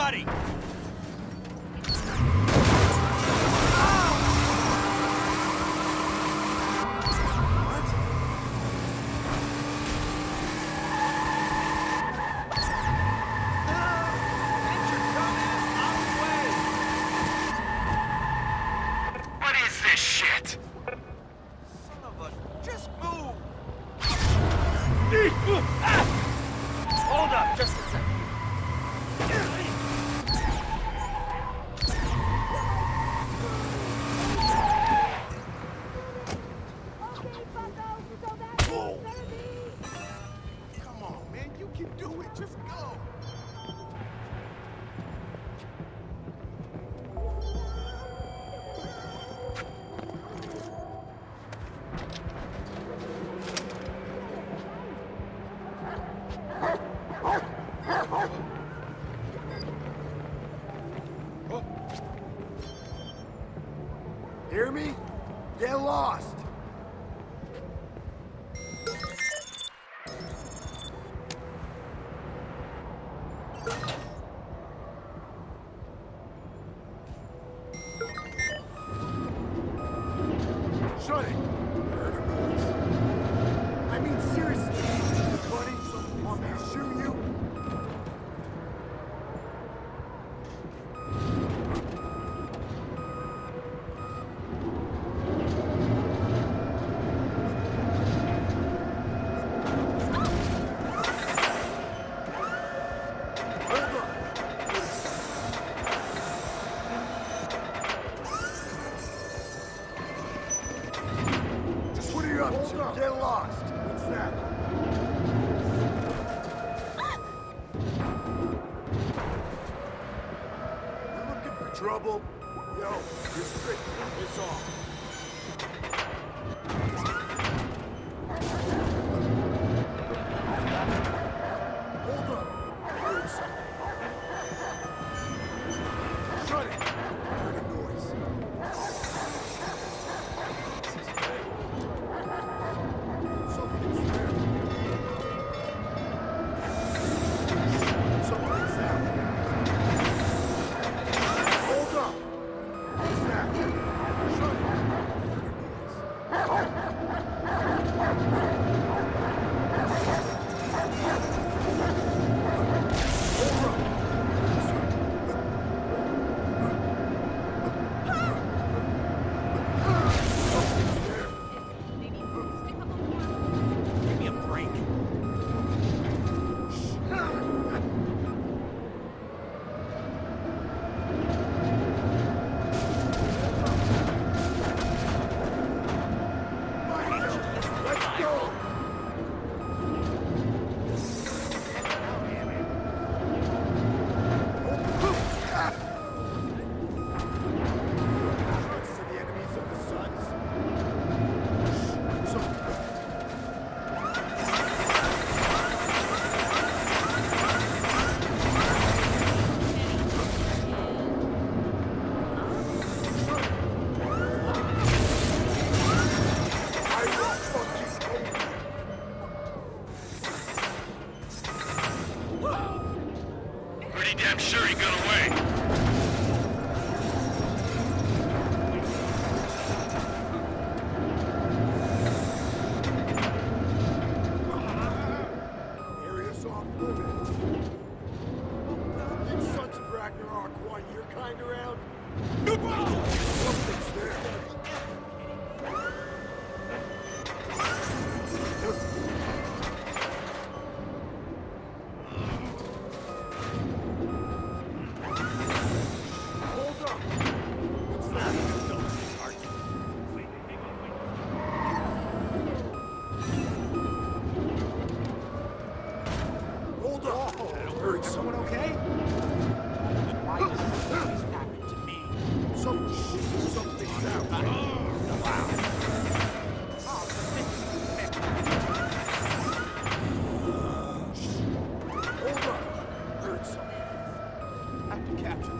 somebody! hear me? Get lost! trouble? Yo, restrict is off. Captain.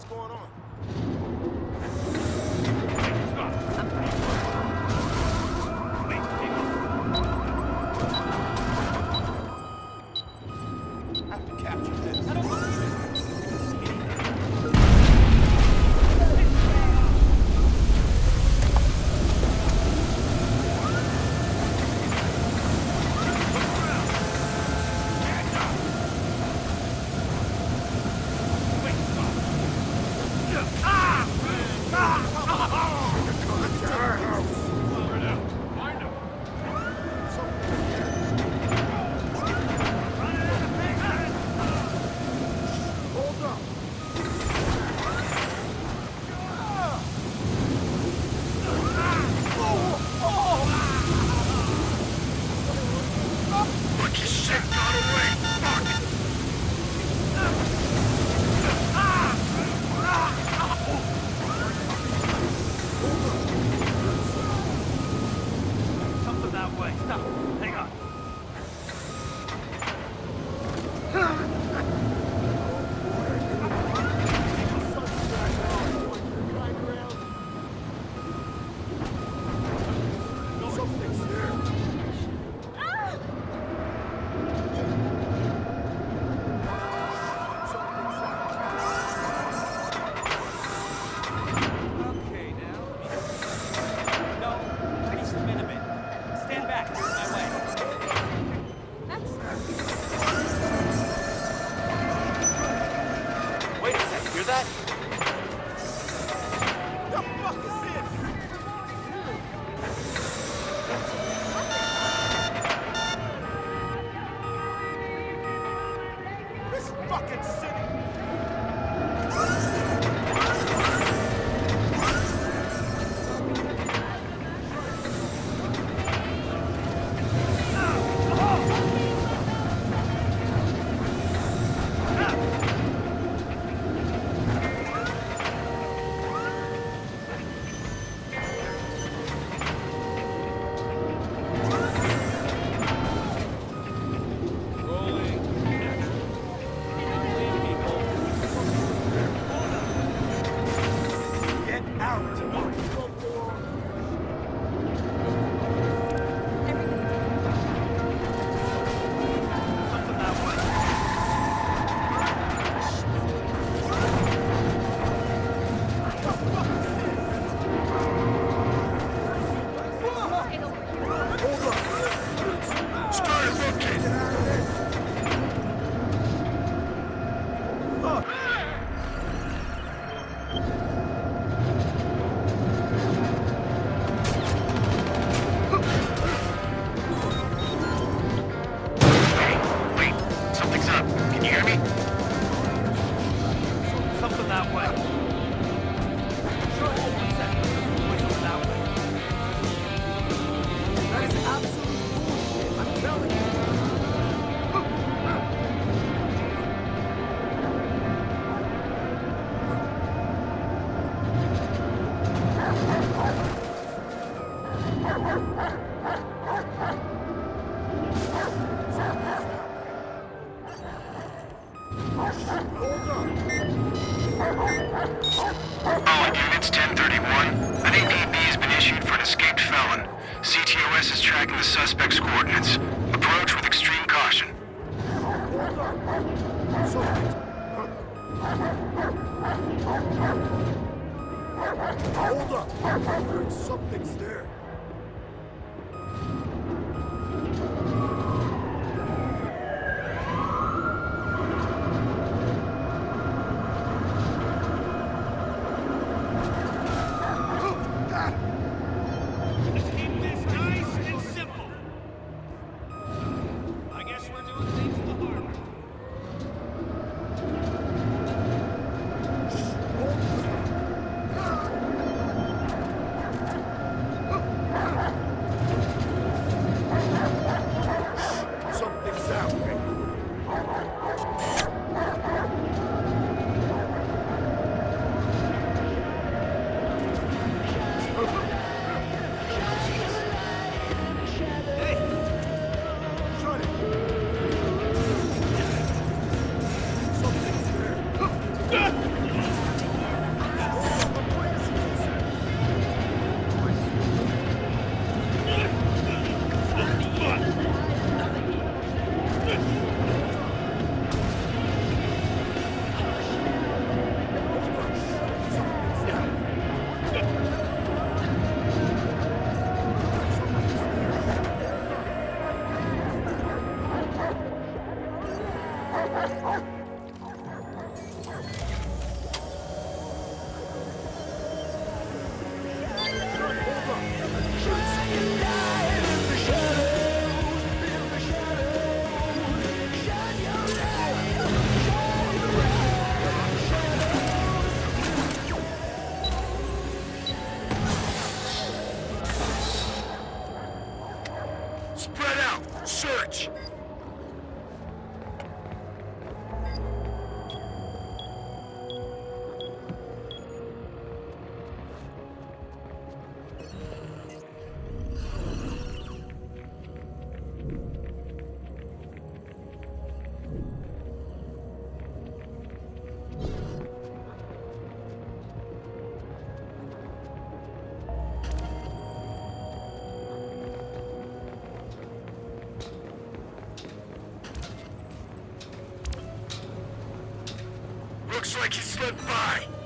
What's going on? All units, 1031. An APB has been issued for an escaped felon. CTOS is tracking the suspect's coordinates. Approach with extreme caution. Hold up! Something's there. Looks like he slipped by.